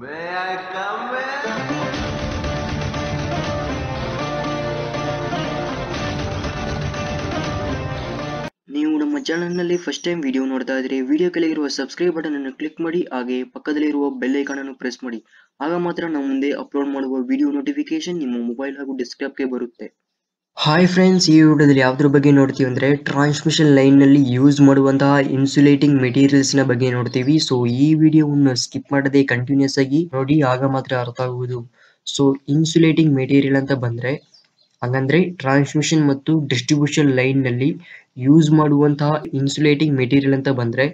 May? ನೀವು ನಮ್ಮ ಚಾನಲ್ನಲ್ಲಿ ಫಸ್ಟ್ ಟೈಮ್ ವಿಡಿಯೋ ನೋಡ್ತಾ ಇದ್ರೆ ವಿಡಿಯೋ ಕೆಳಗಿರುವ ಸಬ್ಸ್ಕ್ರೈಬ್ ಬಟನ್ ಅನ್ನು ಕ್ಲಿಕ್ ಮಾಡಿ, ಹಾಗೆ ಪಕ್ಕದಲ್ಲಿರುವ ಬೆಲ್ ಐಕಾನ್ ಅನ್ನು ಪ್ರೆಸ್ ಮಾಡಿ ಆಗ ಮಾತ್ರ ನಾವು ಮುಂದೆ ಅಪ್ಲೋಡ್ ಮಾಡುವ ವಿಡಿಯೋ ನೋಟಿಫಿಕೇಶನ್ ನಿಮ್ಮ ಮೊಬೈಲ್ ಹಾಗೂ ಡೆಸ್ಕ್ಟಾಪ್ಗೆ ಬರುತ್ತೆ ಹಾಯ್ ಫ್ರೆಂಡ್ಸ್ ಈ ವಿಡಿಯೋದಲ್ಲಿ ಯಾವ್ದ್ರ ಬಗ್ಗೆ ನೋಡ್ತೀವಿ ಅಂದ್ರೆ ಟ್ರಾನ್ಸ್ಮಿಷನ್ ಲೈನ್ನಲ್ಲಿ ಯೂಸ್ ಮಾಡುವಂತಹ ಇನ್ಸುಲೇಟಿಂಗ್ ಮೆಟೀರಿಯಲ್ಸ್ನ ಬಗ್ಗೆ ನೋಡ್ತೀವಿ. ಸೊ ಈ ವಿಡಿಯೋವನ್ನು ಸ್ಕಿಪ್ ಮಾಡದೆ ಕಂಟಿನ್ಯೂಸ್ ಆಗಿ ನೋಡಿ, ಆಗ ಮಾತ್ರ ಅರ್ಥ ಆಗುವುದು. ಸೊ ಇನ್ಸುಲೇಟಿಂಗ್ ಮೆಟೀರಿಯಲ್ ಅಂತ ಬಂದ್ರೆ, ಹಂಗಂದ್ರೆ ಟ್ರಾನ್ಸ್ಮಿಷನ್ ಮತ್ತು ಡಿಸ್ಟ್ರಿಬ್ಯೂಷನ್ ಲೈನ್ನಲ್ಲಿ ಯೂಸ್ ಮಾಡುವಂತಹ ಇನ್ಸುಲೇಟಿಂಗ್ ಮೆಟೀರಿಯಲ್ ಅಂತ ಬಂದ್ರೆ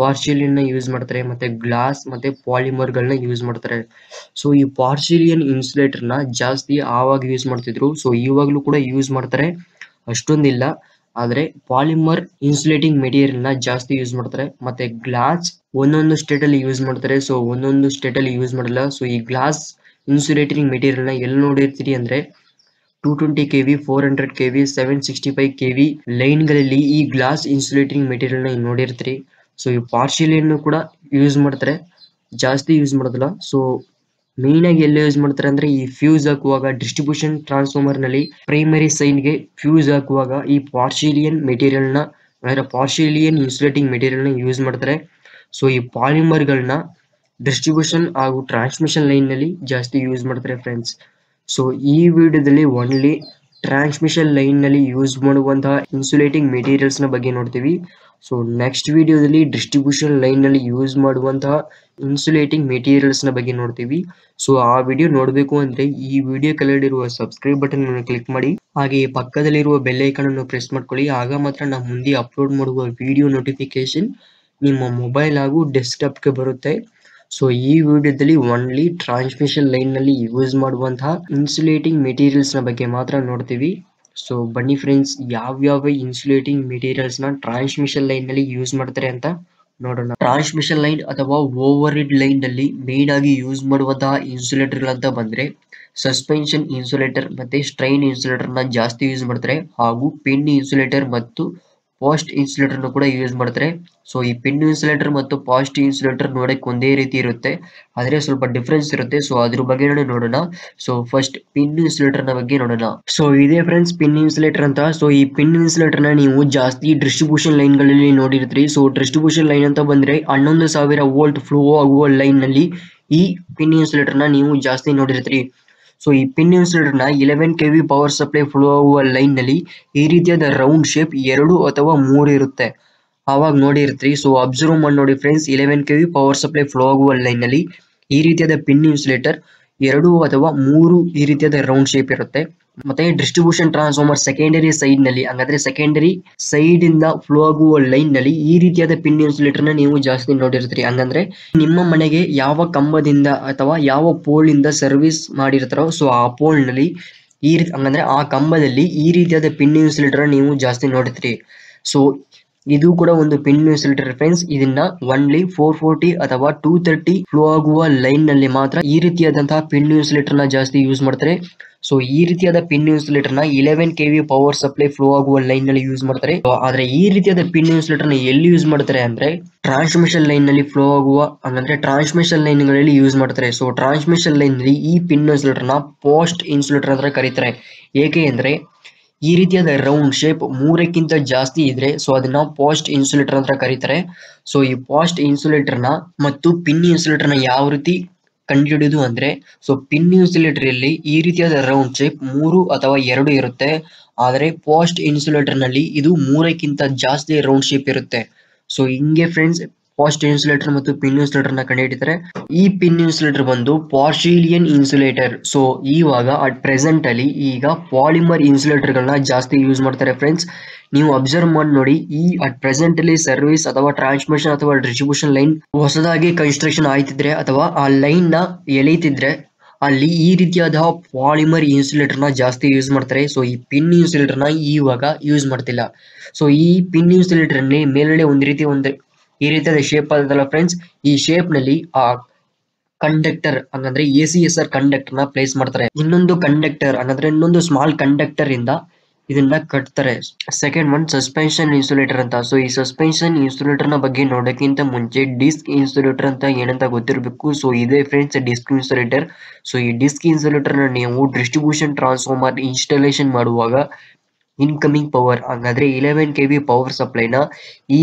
ಪಾರ್ಶಿಲಿಯನ್ನ ಯೂಸ್ ಮಾಡ್ತಾರೆ, ಮತ್ತೆ ಗ್ಲಾಸ್ ಮತ್ತೆ ಪಾಲಿಮರ್ ಗಳನ್ನ ಯೂಸ್ ಮಾಡ್ತಾರೆ. ಸೊ ಈ ಪಾರ್ಶಿಲಿಯನ್ ಇನ್ಸುಲೇಟರ್ನ ಜಾಸ್ತಿ ಆವಾಗ ಯೂಸ್ ಮಾಡ್ತಿದ್ರು. ಸೊ ಇವಾಗ್ಲೂ ಕೂಡ ಯೂಸ್ ಮಾಡ್ತಾರೆ. ಅಷ್ಟೊಂದಿಲ್ಲ. ಆದ್ರೆ ಪಾಲಿಮರ್ ಇನ್ಸುಲೇಟಿಂಗ್ ಮೆಟೀರಿಯಲ್ನ ಜಾಸ್ತಿ ಯೂಸ್ ಮಾಡ್ತಾರೆ. ಮತ್ತೆ ಗ್ಲಾಸ್ ಒಂದೊಂದು ಸ್ಟೇಟ್ ಅಲ್ಲಿ ಯೂಸ್ ಮಾಡ್ತಾರೆ. ಸೊ ಒಂದೊಂದು ಸ್ಟೇಟ್ ಅಲ್ಲಿ ಯೂಸ್ ಮಾಡಲ್ಲ. ಸೊ ಈ ಗ್ಲಾಸ್ ಇನ್ಸುಲೇಟಿಂಗ್ ಮೆಟೀರಿಯಲ್ನ ಎಲ್ಲಿ ನೋಡಿರ್ತೀರಿ ಅಂದ್ರೆ two twenty K V four hundred K V seven sixty five K V ಲೈನ್ಗಳಲ್ಲಿ ಈ ಗ್ಲಾಸ್ ಇನ್ಸುಲೇಟಿಂಗ್ ಮೆಟೀರಿಯಲ್ನ ನೋಡಿರ್ತೀರಿ. ಸೊ ಈ ಪಾರ್ಶಿಯಲಿಯನ್ನು ಕೂಡ ಯೂಸ್ ಮಾಡ್ತಾರೆ. ಜಾಸ್ತಿ ಯೂಸ್ ಮಾಡೋದಿಲ್ಲ. ಸೊ ಮೇನ್ ಆಗಿ ಎಲ್ಲಿ ಯೂಸ್ ಮಾಡ್ತಾರೆ ಅಂದ್ರೆ ಈ ಫ್ಯೂಸ್ ಹಾಕುವಾಗ ಡಿಸ್ಟ್ರಿಬ್ಯೂಷನ್ ಟ್ರಾನ್ಸ್ಫಾರ್ಮರ್ನಲ್ಲಿ ಪ್ರೈಮರಿ ಸೈನ್ಗೆ ಫ್ಯೂಸ್ ಹಾಕುವಾಗ ಈ ಪಾರ್ಶಿಲಿಯನ್ ಮೆಟೀರಿಯಲ್ನ, ಅಂದ್ರೆ ಪಾರ್ಶಿಲಿಯನ್ ಇನ್ಸುಲೇಟಿಂಗ್ ಮೆಟೀರಿಯಲ್ ಯೂಸ್ ಮಾಡ್ತಾರೆ. ಸೊ ಈ ಪಾಲಿಮರ್ ಗಳನ್ನ ಡಿಸ್ಟ್ರಿಬ್ಯೂಷನ್ ಹಾಗೂ ಟ್ರಾನ್ಸ್ಮಿಷನ್ ಲೈನ್ನಲ್ಲಿ ಜಾಸ್ತಿ ಯೂಸ್ ಮಾಡ್ತಾರೆ ಫ್ರೆಂಡ್ಸ್ ಸೊ ಈ ವಿಡಿಯೋದಲ್ಲಿ ಓನ್ಲಿ ಟ್ರಾನ್ಸ್ಮಿಷನ್ ಲೈನ್ನಲ್ಲಿ ಯೂಸ್ ಮಾಡುವಂತಹ ಇನ್ಸುಲೇಟಿಂಗ್ ಮೆಟೀರಿಯಲ್ಸ್ನ ಬಗ್ಗೆ ನೋಡ್ತೀವಿ. ಸೊ ನೆಕ್ಸ್ಟ್ ವಿಡಿಯೋದಲ್ಲಿ ಡಿಸ್ಟ್ರಿಬ್ಯೂಷನ್ ಲೈನ್ನಲ್ಲಿ ಯೂಸ್ ಮಾಡುವಂತಹ ಇನ್ಸುಲೇಟಿಂಗ್ ಮೆಟೀರಿಯಲ್ಸ್ನ ಬಗ್ಗೆ ನೋಡ್ತೀವಿ. ಸೊ ಆ ವಿಡಿಯೋ ನೋಡಬೇಕು ಅಂದ್ರೆ ಈ ವಿಡಿಯೋ ಕೆಳಗಿರುವ ಸಬ್ಸ್ಕ್ರೈಬ್ ಬಟನ್ ಅನ್ನು ಕ್ಲಿಕ್ ಮಾಡಿ ಹಾಗೆ ಪಕ್ಕದಲ್ಲಿರುವ ಬೆಲ್ ಐಕಾನ್ ಅನ್ನು ಪ್ರೆಸ್ ಮಾಡ್ಕೊಳ್ಳಿ. ಆಗ ಮಾತ್ರ ನಾವು ಮುಂದೆ ಅಪ್ಲೋಡ್ ಮಾಡುವ ವಿಡಿಯೋ ನೋಟಿಫಿಕೇಶನ್ ನಿಮ್ಮ ಮೊಬೈಲ್ ಹಾಗೂ ಡೆಸ್ಕ್ಟಾಪ್ಗೆ ಬರುತ್ತೆ. ಸೊ ಈ ವಿಡಿಯೋದಲ್ಲಿ ಓನ್ಲಿ ಟ್ರಾನ್ಸ್ಮಿಷನ್ ಲೈನ್ನಲ್ಲಿ ಯೂಸ್ ಮಾಡುವಂತಹ ಇನ್ಸುಲೇಟಿಂಗ್ ಮೆಟೀರಿಯಲ್ಸ್ನ ಬಗ್ಗೆ ಮಾತ್ರ ನೋಡ್ತೀವಿ. ಸೊ ಬನ್ನಿ ಫ್ರೆಂಡ್ಸ್ ಯಾವ್ಯಾವ ಇನ್ಸುಲೇಟಿಂಗ್ ಮೆಟೀರಿಯಲ್ಸ್ನ ಟ್ರಾನ್ಸ್ಮಿಷನ್ ಲೈನ್ನಲ್ಲಿ ಯೂಸ್ ಮಾಡ್ತಾರೆ ಅಂತ ನೋಡೋಣ. ಟ್ರಾನ್ಸ್ಮಿಷನ್ ಲೈನ್ ಅಥವಾ ಓವರ್ ಇಡ್ ಲೈನ್ನಲ್ಲಿ ಮೇನ್ ಆಗಿ ಯೂಸ್ ಮಾಡುವಂತಹ ಇನ್ಸುಲೇಟರ್ ಅಂತ ಬಂದ್ರೆ ಸಸ್ಪೆನ್ಷನ್ ಇನ್ಸುಲೇಟರ್ ಮತ್ತೆ ಸ್ಟ್ರೈನ್ ಇನ್ಸುಲೇಟರ್ನ ಜಾಸ್ತಿ ಯೂಸ್ ಮಾಡ್ತಾರೆ. ಹಾಗೂ ಪಿನ್ ಇನ್ಸುಲೇಟರ್ ಮತ್ತು ಪಾಸ್ಟ್ ಇನ್ಸುಲೇಟರ್ ಕೂಡ ಯೂಸ್ ಮಾಡ್ತಾರೆ. ಸೊ, ಈ ಪಿನ್ ಇನ್ಸುಲೇಟರ್ ಮತ್ತು ಪಾಸ್ಟ್ ಇನ್ಸುಲೇಟರ್ ನೋಡಕ್ಕೆ ಒಂದೇ ರೀತಿ ಇರುತ್ತೆ. ಆದರೆ ಸ್ವಲ್ಪ ಡಿಫ್ರೆನ್ಸ್ ಇರುತ್ತೆ. ಸೊ, ಅದ್ರ ಬಗ್ಗೆ ನೋಡೋಣ. ಸೊ, ಫಸ್ಟ್ ಪಿನ್ ಇನ್ಸುಲೇಟರ್ನ ಬಗ್ಗೆ ನೋಡೋಣ. ಸೊ, ಇದೇ ಫ್ರೆಂಡ್ಸ್ ಪಿನ್ ಇನ್ಸುಲೇಟರ್ ಅಂತ. ಸೊ, ಈ ಪಿನ್ ಇನ್ಸುಲೇಟರ್ನ ನೀವು ಜಾಸ್ತಿ ಡಿಸ್ಟ್ರಿಬ್ಯೂಷನ್ ಲೈನ್ಗಳಲ್ಲಿ ನೋಡಿರ್ತೀರಿ. ಸೊ, ಡಿಸ್ಟ್ರಿಬ್ಯೂಷನ್ ಲೈನ್ ಅಂತ ಬಂದ್ರೆ ಹನ್ನೊಂದು ಸಾವಿರ ವೋಲ್ಟ್ ಫ್ಲೋ ಆಗುವ ಲೈನ್ನಲ್ಲಿ ಈ ಪಿನ್ ಇನ್ಸುಲೇಟರ್ನ ನೀವು ಜಾಸ್ತಿ ನೋಡಿರ್ತೀರಿ. ಸೊ ಈ pin ಇನ್ಸುಲೇಟರ್ನ eleven K V power supply flow ಆಗುವ ಲೈನ್ನಲ್ಲಿ ಈ ರೀತಿಯಾದ ರೌಂಡ್ ಶೇಪ್ ಎರಡು ಅಥವಾ ಮೂರು ಇರುತ್ತೆ. ಆವಾಗ ನೋಡಿರ್ತೀರಿ ಸೊ ಅಬ್ಸರ್ವ್ ಮಾಡಿ ನೋಡಿ friends eleven K V power supply flow ಆಗುವ ಲೈನ್ನಲ್ಲಿ ಈ ರೀತಿಯಾದ ಪಿನ್ ಇನ್ಸುಲೇಟರ್ ಎರಡು ಅಥವಾ ಮೂರು ಈ ರೀತಿಯಾದ ರೌಂಡ್ ಶೇಪ್ ಇರುತ್ತೆ. ಮತ್ತೆ ಡಿಸ್ಟ್ರಿಬ್ಯೂಷನ್ ಟ್ರಾನ್ಸ್ಫಾರ್ಮರ್ ಸೆಕೆಂಡರಿ ಸೈಡ್ನಲ್ಲಿ, ಹಾಗಾದ್ರೆ ಸೆಕೆಂಡರಿ ಸೈಡ್ ಇಂದ ಫ್ಲೋ ಆಗುವ ಲೈನ್ನಲ್ಲಿ ಈ ರೀತಿಯಾದ ಪಿನ್ ಇನ್ಸುಲೇಟರ್ನ ನೀವು ಜಾಸ್ತಿ ನೋಡಿರ್ತೀರಿ. ಹಂಗಂದ್ರೆ ನಿಮ್ಮ ಮನೆಗೆ ಯಾವ ಕಂಬದಿಂದ ಅಥವಾ ಯಾವ ಪೋಲ್ ಇಂದ ಸರ್ವಿಸ್ ಮಾಡಿರ್ತಾರೋ ಸೊ ಆ ಪೋಲ್ನಲ್ಲಿ ಈ ರೀತಿ, ಹಂಗಂದ್ರೆ ಆ ಕಂಬದಲ್ಲಿ ಈ ರೀತಿಯಾದ ಪಿನ್ ಇನ್ಸುಲೇಟರ್ ನೀವು ಜಾಸ್ತಿ ನೋಡಿರ್ತೀರಿ. ಸೊ ಇದು ಕೂಡ ಒಂದು ಪಿನ್ ಇನ್ಸುಲೇಟರ್ ಫ್ರೆಂಡ್ಸ್ ಇದನ್ನ ಒನ್ಲಿ ಫೋರ್ ಫೋರ್ಟಿ ಅಥವಾ ಟೂ ತರ್ಟಿ ಫ್ಲೋ ಆಗುವ ಲೈನ್ನಲ್ಲಿ ಮಾತ್ರ ಈ ರೀತಿಯಾದಂತಹ ಪಿನ್ ಇನ್ಸುಲೇಟರ್ನ ಜಾಸ್ತಿ ಯೂಸ್ ಮಾಡ್ತಾರೆ. ಸೊ ಈ ರೀತಿಯಾದ pin ಇನ್ಸುಲೇಟರ್ನ eleven K power supply flow ಆಗುವ ಲೈನ್ನಲ್ಲಿ ಯೂಸ್ ಮಾಡ್ತಾರೆ. ಆದ್ರೆ ಈ ರೀತಿಯಾದ ಪಿನ್ ಇನ್ಸುಲೇಟರ್ನ ಎಲ್ಲಿ ಯೂಸ್ ಮಾಡ್ತಾರೆ ಅಂದ್ರೆ ಟ್ರಾನ್ಸ್ಮಿಷನ್ ಲೈನ್ನಲ್ಲಿ ಫ್ಲೋ ಆಗುವ ಅಂದ್ರೆ ಟ್ರಾನ್ಸ್ಮಿಷನ್ ಲೈನ್ಗಳಲ್ಲಿ ಯೂಸ್ ಮಾಡ್ತಾರೆ. ಸೊ ಟ್ರಾನ್ಸ್ಮಿಷನ್ ಲೈನ್ನಲ್ಲಿ ಈ ಪಿನ್ ಇನ್ಸುಲೇಟರ್ನ ಪೋಸ್ಟ್ ಇನ್ಸುಲೇಟರ್ ಅಂತ ಕರೀತಾರೆ. ಏಕೆ ಅಂದ್ರೆ ಈ ರೀತಿಯಾದ ರೌಂಡ್ ಶೇಪ್ ಮೂರಕ್ಕಿಂತ ಜಾಸ್ತಿ ಇದ್ರೆ ಸೊ ಅದನ್ನ ಪಾಸ್ಟ್ ಇನ್ಸುಲೇಟರ್ ಅಂತ ಕರೀತಾರೆ. ಸೊ ಈ ಪಾಸ್ಟ್ ಇನ್ಸುಲೇಟರ್ನ ಮತ್ತು ಪಿನ್ ಇನ್ಸುಲೇಟರ್ನ ಯಾವ ರೀತಿ ಕಂಡುಹಿಡಿಯೋದು ಅಂದ್ರೆ ಸೊ ಪಿನ್ ಇನ್ಸುಲೇಟರ್ ಅಲ್ಲಿ ಈ ರೀತಿಯಾದ ರೌಂಡ್ ಶೇಪ್ ಮೂರು ಅಥವಾ ಎರಡು ಇರುತ್ತೆ. ಆದರೆ ಪಾಸ್ಟ್ ಇನ್ಸುಲೇಟರ್ನಲ್ಲಿ ಇದು ಮೂರಕ್ಕಿಂತ ಜಾಸ್ತಿ ರೌಂಡ್ ಶೇಪ್ ಇರುತ್ತೆ. ಸೊ ಹಿಂಗೆ ಫ್ರೆಂಡ್ಸ್ ಪಾಸ್ಟ್ ಇನ್ಸುಲೇಟರ್ ಮತ್ತು ಪಿನ್ ಇನ್ಸುಲೇಟರ್ನ ಕಂಡುಹಿಡಿತಾರೆ. ಈ ಪಿನ್ ಇನ್ಸುಲೇಟರ್ ಬಂದು ಪಾರ್ಶಿಲಿಯನ್ ಇನ್ಸುಲೇಟರ್ ಸೊ ಇವಾಗ ಅಟ್ ಪ್ರೆಸೆಂಟ್ ಅಲ್ಲಿ ಈಗ ಪಾಲಿಮರ್ ಇನ್ಸುಲೇಟರ್ ಗಳನ್ನ ಜಾಸ್ತಿ ಯೂಸ್ ಮಾಡ್ತಾರೆ ಫ್ರೆಂಡ್ಸ್ ನೀವು ಅಬ್ಸರ್ವ್ ಮಾಡಿ ನೋಡಿ, ಈ ಅಟ್ ಪ್ರೆಸೆಂಟ್ ಅಲ್ಲಿ ಸರ್ವಿಸ್ ಅಥವಾ ಟ್ರಾನ್ಸ್ಮಿಷನ್ ಅಥವಾ ಡಿಸ್ಟ್ರಿಬ್ಯೂಷನ್ ಲೈನ್ ಹೊಸದಾಗಿ ಕನ್ಸ್ಟ್ರಕ್ಷನ್ ಆಯ್ತಿದ್ರೆ ಅಥವಾ ಆ ಲೈನ್ನ ಎಳೆಯುತ್ತಿದ್ರೆ ಅಲ್ಲಿ ಈ ರೀತಿಯಾದ ಪಾಲಿಮರ್ ಇನ್ಸುಲೇಟರ್ನ ಜಾಸ್ತಿ ಯೂಸ್ ಮಾಡ್ತಾರೆ. ಸೊ ಈ ಪಿನ್ ಇನ್ಸುಲೇಟರ್ನ ಇವಾಗ ಯೂಸ್ ಮಾಡ್ತಿಲ್ಲ. ಸೊ ಈ ಪಿನ್ ಇನ್ಸುಲೇಟರ್ ನೇ ಮೇಲ್ಗಡೆ ಒಂದ್ ರೀತಿ ಒಂದು ಈ ರೀತಿಯಾದ ಶೇಪ್ ಆದಲ್ಲ ಫ್ರೆಂಡ್ಸ್ ಈ ಶೇಪ್ನಲ್ಲಿ ಆ ಕಂಡಕ್ಟರ್ ಹಂಗಂದ್ರೆ ಎ ಸಿ ಎಸ್ ಆರ್ ಕಂಡಕ್ಟರ್ನ ಪ್ಲೇಸ್ ಮಾಡ್ತಾರೆ. ಇನ್ನೊಂದು ಕಂಡಕ್ಟರ್ ಹಂಗಂದ್ರೆ ಇನ್ನೊಂದು ಸ್ಮಾಲ್ ಕಂಡಕ್ಟರ್ ಇಂದ ಇದನ್ನ ಕಟ್ತಾರೆ. ಸೆಕೆಂಡ್ ಒನ್ ಸಸ್ಪೆನ್ಷನ್ ಇನ್ಸುಲೇಟರ್ ಅಂತ. ಸೊ ಈ ಸಸ್ಪೆನ್ಷನ್ ಇನ್ಸುಲೇಟರ್ನ ಬಗ್ಗೆ ನೋಡೋಕ್ಕಿಂತ ಮುಂಚೆ ಡಿಸ್ಕ್ ಇನ್ಸುಲೇಟರ್ ಅಂತ ಏನಂತ ಗೊತ್ತಿರಬೇಕು. ಸೊ ಇದೇ ಫ್ರೆಂಡ್ಸ್ ಡಿಸ್ಕ್ ಇನ್ಸುಲೇಟರ್ ಸೊ ಈ ಡಿಸ್ಕ್ ಇನ್ಸುಲೇಟರ್ನ ನೀವು ಡಿಸ್ಟ್ರಿಬ್ಯೂಷನ್ ಟ್ರಾನ್ಸ್ಫಾರ್ಮರ್ ಇನ್ಸ್ಟಾಲೇಷನ್ ಮಾಡುವಾಗ ಇನ್ಕಮಿಂಗ್ ಪವರ್ ಹಂಗಾದ್ರೆ ಇಲೆವೆನ್ ಕೆ ಬಿ ಪವರ್ ಸಪ್ಲೈನ ಈ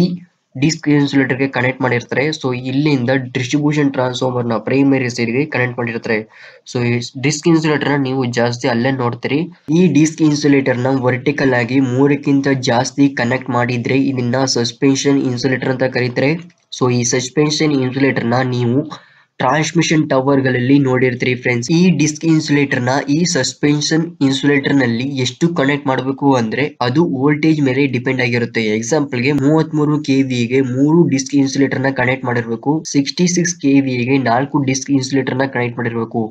ಡಿಸ್ಕ್ ಇನ್ಸುಲೇಟರ್ಗೆ ಕನೆಕ್ಟ್ ಮಾಡಿರ್ತಾರೆ. ಸೊ ಇಲ್ಲಿಂದ ಡಿಸ್ಟ್ರಿಬ್ಯೂಷನ್ ಟ್ರಾನ್ಸ್ಫಾರ್ಮರ್ನ ಪ್ರೈಮರಿ ಸೈಡ್ಗೆ ಕನೆಕ್ಟ್ ಮಾಡಿರ್ತಾರೆ. ಸೊ ಈ ಡಿಸ್ಕ್ ಇನ್ಸುಲೇಟರ್ನ ನೀವು ಜಾಸ್ತಿ ಅಲ್ಲೇ ನೋಡ್ತೀರಿ. ಈ ಡಿಸ್ಕ್ ಇನ್ಸುಲೇಟರ್ನ ವರ್ಟಿಕಲ್ ಆಗಿ ಮೂರಕ್ಕಿಂತ ಜಾಸ್ತಿ ಕನೆಕ್ಟ್ ಮಾಡಿದ್ರೆ ಇದನ್ನ ಸಸ್ಪೆನ್ಷನ್ ಇನ್ಸುಲೇಟರ್ ಅಂತ ಕರೀತಾರೆ. ಸೊ ಈ ಸಸ್ಪೆನ್ಷನ್ ಇನ್ಸುಲೇಟರ್ನ ನೀವು ಟ್ರಾನ್ಸ್ಮಿಷನ್ ಟವರ್ಗಳಲ್ಲಿ ನೋಡಿರ್ತೀರಿ ಫ್ರೆಂಡ್ಸ್ ಈ ಡಿಸ್ಕ್ ಇನ್ಸುಲೇಟರ್ನ, ಈ ಸಸ್ಪೆನ್ಷನ್ ಇನ್ಸುಲೇಟರ್ನಲ್ಲಿ ಎಷ್ಟು ಕನೆಕ್ಟ್ ಮಾಡಬೇಕು ಅಂದ್ರೆ ಅದು ವೋಲ್ಟೇಜ್ ಮೇಲೆ ಡಿಪೆಂಡ್ ಆಗಿರುತ್ತೆ. ಎಕ್ಸಾಂಪಲ್ಗೆ ಮೂವತ್ಮೂರು ಗೆ ಮೂರು ಡಿಸ್ಕ್ ಇನ್ಸುಲೇಟರ್ನ ಕನೆಕ್ಟ್ ಮಾಡಿರ್ಬೇಕು ಸಿಕ್ಸ್ಟಿ ಸಿಕ್ಸ್ಗೆ ನಾಲ್ಕು ಡಿಸ್ಕ್ ಇನ್ಸುಲೇಟರ್ನ ಕನೆಕ್ಟ್ ಮಾಡಿರ್ಬೇಕು.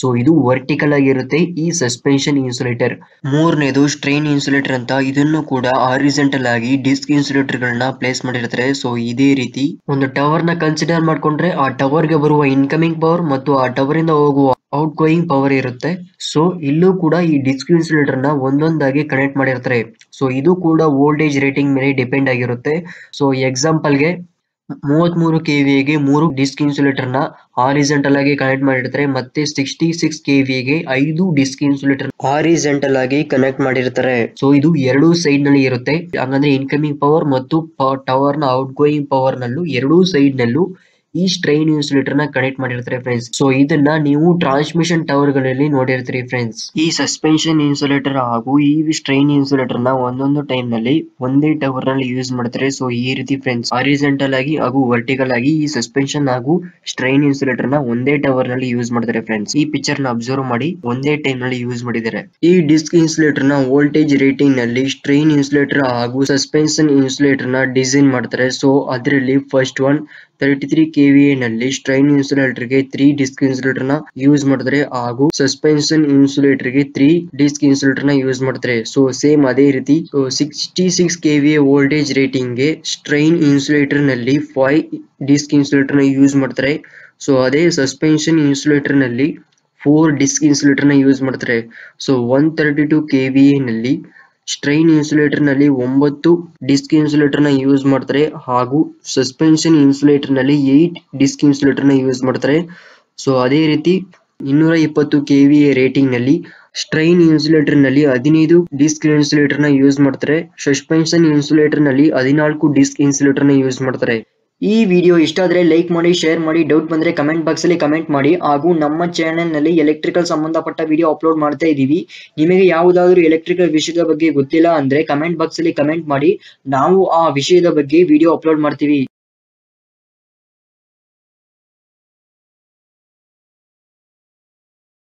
ಸೊ ಇದು ವರ್ಟಿಕಲ್ ಆಗಿರುತ್ತೆ. ಈ ಸಸ್ಪೆನ್ಷನ್ ಇನ್ಸುಲೇಟರ್ ಮೂರನೇದು ಸ್ಟ್ರೈನ್ ಇನ್ಸುಲೇಟರ್ ಅಂತ. ಇದನ್ನು ಕೂಡ ಆರಿಜೆಂಟಲ್ ಆಗಿ ಡಿಸ್ಕ್ ಇನ್ಸುಲೇಟರ್ ಗಳನ್ನ ಪ್ಲೇಸ್ ಮಾಡಿರ್ತಾರೆ. ಸೊ ಇದೇ ರೀತಿ ಒಂದು ಟವರ್ನ ಕನ್ಸಿಡರ್ ಮಾಡ್ಕೊಂಡ್ರೆ ಆ ಟವರ್ಗೆ ಬರುವ ಇನ್ಕಮಿಂಗ್ ಪವರ್ ಮತ್ತು ಆ ಟವರ್ ಇಂದ ಹೋಗುವ ಔಟ್ ಗೋಯಿಂಗ್ ಪವರ್ ಇರುತ್ತೆ. ಸೊ ಇಲ್ಲೂ ಕೂಡ ಈ ಡಿಸ್ಕ್ ಇನ್ಸುಲೇಟರ್ನ ಒಂದೊಂದಾಗಿ ಕನೆಕ್ಟ್ ಮಾಡಿರ್ತಾರೆ. ಸೊ ಇದು ಕೂಡ ವೋಲ್ಟೇಜ್ ರೇಟಿಂಗ್ ಮೇಲೆ ಡಿಪೆಂಡ್ ಆಗಿರುತ್ತೆ. ಸೊ ಎಕ್ಸಾಂಪಲ್ಗೆ ಮೂವತ್ಮೂರು ಗೆ ಮೂರು ಡಿಸ್ಕ್ ಇನ್ಸುಲೇಟರ್ನ ಆಗಿ ಕನೆಕ್ಟ್ ಮಾಡಿರ್ತಾರೆ. ಮತ್ತೆ ಸಿಕ್ಸ್ಟಿ ಸಿಕ್ಸ್ಗೆ ಐದು ಡಿಸ್ಕ್ ಇನ್ಸುಲೇಟರ್ ಹಾರಿಜೆಂಟಲ್ ಆಗಿ ಕನೆಕ್ಟ್ ಮಾಡಿರ್ತಾರೆ. ಸೊ ಇದು ಎರಡು ಸೈಡ್ನಲ್ಲಿ ಇರುತ್ತೆ. ಹಾಗಂದ್ರೆ ಇನ್ಕಮಿಂಗ್ ಪವರ್ ಮತ್ತು ಟವರ್ನ ಔಟ್ ಗೋಯಿಂಗ್ ಪವರ್ ನಲ್ಲೂ ಎರಡು ಸೈಡ್ ನಲ್ಲೂ ಈ ಸ್ಟ್ರೈನ್ ಇನ್ಸುಲೇಟರ್ನ ಕನೆಕ್ಟ್ ಮಾಡಿರ್ತಾರೆ ಫ್ರೆಂಡ್ಸ್ ಸೊ ಇದನ್ನ ನೀವು ಟ್ರಾನ್ಸ್ಮಿಷನ್ ಟವರ್ಗಳಲ್ಲಿ ನೋಡಿರ್ತೀರಿ ಫ್ರೆಂಡ್ಸ್ ಈ ಸಸ್ಪೆನ್ಷನ್ ಇನ್ಸುಲೇಟರ್ ಹಾಗೂ ಈ ಸ್ಟ್ರೈನ್ ಇನ್ಸುಲೇಟರ್ನ ಒಂದೊಂದು ಟೈಮ್ನಲ್ಲಿ ಒಂದೇ ಟವರ್ನಲ್ಲಿ ಯೂಸ್ ಮಾಡ್ತಾರೆ. ಸೊ ಈ ರೀತಿ ಫ್ರೆಂಡ್ಸ್ ಹಾರಿಜೆಂಟಲ್ ಆಗಿ ಹಾಗೂ ವರ್ಟಿಕಲ್ ಆಗಿ ಈ ಸಸ್ಪೆನ್ಷನ್ ಹಾಗೂ ಸ್ಟ್ರೈನ್ ಇನ್ಸುಲೇಟರ್ನ ಒಂದೇ ಟವರ್ನಲ್ಲಿ ಯೂಸ್ ಮಾಡ್ತಾರೆ ಫ್ರೆಂಡ್ಸ್ ಈ ಪಿಕ್ಚರ್ನ ಅಬ್ಸರ್ವ್ ಮಾಡಿ ಒಂದೇ ಟೈಮ್ನಲ್ಲಿ ಯೂಸ್ ಮಾಡಿದ್ದಾರೆ. ಈ ಡಿಸ್ಕ್ ಇನ್ಸುಲೇಟರ್ನ ವೋಲ್ಟೇಜ್ ರೇಟಿಂಗ್ನಲ್ಲಿ ಸ್ಟ್ರೈನ್ ಇನ್ಸುಲೇಟರ್ ಹಾಗೂ ಸಸ್ಪೆನ್ಷನ್ ಇನ್ಸುಲೇಟರ್ನ ಡಿಸೈನ್ ಮಾಡ್ತಾರೆ. ಸೊ ಅದರಲ್ಲಿ first one thirty three KVA ನಲ್ಲಿ ಸ್ಟ್ರೈನ್ ಇನ್ಸುಲೇಟರ್ಗೆ ತ್ರೀ ಡಿಸ್ಕ್ ಇನ್ಸುಲೇಟರ್ನ ಯೂಸ್ ಮಾಡಿದ್ರೆ ಹಾಗೂ ಸಸ್ಪೆನ್ಷನ್ ಇನ್ಸುಲೇಟರ್ಗೆ ತ್ರೀ ಡಿಸ್ಕ್ ಇನ್ಸುಲೇಟರ್ನ ಯೂಸ್ ಮಾಡ್ತಾರೆ ಸೊ ಸೇಮ್ ಅದೇ ರೀತಿ ಸಿಕ್ಸ್ಟಿ ಸಿಕ್ಸ್ ಕೆವಿಎ ವೋಲ್ಟೇಜ್ ರೇಟಿಂಗ್ಗೆ ಸ್ಟ್ರೈನ್ ಇನ್ಸುಲೇಟರ್ನಲ್ಲಿ ಫೈವ್ ಡಿಸ್ಕ್ ಇನ್ಸುಲೇಟರ್ನ ಯೂಸ್ ಮಾಡ್ತಾರೆ ಸೊ ಅದೇ ಸಸ್ಪೆನ್ಷನ್ ಇನ್ಸುಲೇಟರ್ನಲ್ಲಿ ಫೋರ್ ಡಿಸ್ಕ್ ಇನ್ಸುಲೇಟರ್ನ ಯೂಸ್ ಮಾಡ್ತಾರೆ so one thirty two KVA ನಲ್ಲಿ ಸ್ಟ್ರೈನ್ ಇನ್ಸುಲೇಟರ್ನಲ್ಲಿ ಒಂಬತ್ತು ಡಿಸ್ಕ್ ಇನ್ಸುಲೇಟರ್ನ ಯೂಸ್ ಮಾಡ್ತಾರೆ ಹಾಗೂ ಸಸ್ಪೆನ್ಷನ್ ಇನ್ಸುಲೇಟರ್ನಲ್ಲಿ ಏಟ್ ಡಿಸ್ಕ್ ಇನ್ಸುಲೇಟರ್ನ ಯೂಸ್ ಮಾಡ್ತಾರೆ. ಸೊ ಅದೇ ರೀತಿ ಇನ್ನೂರ ಇಪ್ಪತ್ತು ಕೆವಿಎ ರೇಟಿಂಗ್ನಲ್ಲಿ ಸ್ಟ್ರೈನ್ ಇನ್ಸುಲೇಟರ್ನಲ್ಲಿ ಹದಿನೈದು ಡಿಸ್ಕ್ ಇನ್ಸುಲೇಟರ್ನ ಯೂಸ್ ಮಾಡ್ತಾರೆ. ಸಸ್ಪೆನ್ಷನ್ ಇನ್ಸುಲೇಟರ್ನಲ್ಲಿ ಹದಿನಾಲ್ಕು ಡಿಸ್ಕ್ ಇನ್ಸುಲೇಟರ್ನ ಯೂಸ್ ಮಾಡ್ತಾರೆ. ಈ ವಿಡಿಯೋ ಇಷ್ಟ ಆದರೆ ಲೈಕ್ ಮಾಡಿ ಶೇರ್ ಮಾಡಿ ಡೌಟ್ ಬಂದ್ರೆ ಕಮೆಂಟ್ ಬಾಕ್ಸ್ ಅಲ್ಲಿ ಕಮೆಂಟ್ ಮಾಡಿ. ಹಾಗೂ ನಮ್ಮ ಚಾನೆಲ್ನಲ್ಲಿ ಎಲೆಕ್ಟ್ರಿಕಲ್ ಸಂಬಂಧಪಟ್ಟ ವಿಡಿಯೋ ಅಪ್ಲೋಡ್ ಮಾಡ್ತಾ ಇದ್ದೀವಿ. ನಿಮಗೆ ಯಾವುದಾದ್ರೂ ಎಲೆಕ್ಟ್ರಿಕಲ್ ವಿಷಯದ ಬಗ್ಗೆ ಗೊತ್ತಿಲ್ಲ ಅಂದ್ರೆ ಕಮೆಂಟ್ ಬಾಕ್ಸ್ ಅಲ್ಲಿ ಕಮೆಂಟ್ ಮಾಡಿ. ನಾವು ಆ ವಿಷಯದ ಬಗ್ಗೆ ವಿಡಿಯೋ ಅಪ್ಲೋಡ್ ಮಾಡ್ತೀವಿ.